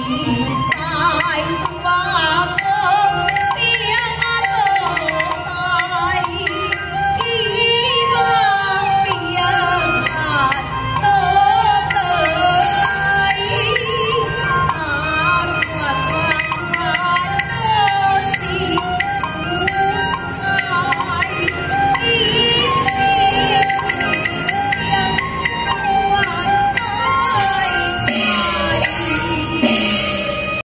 time.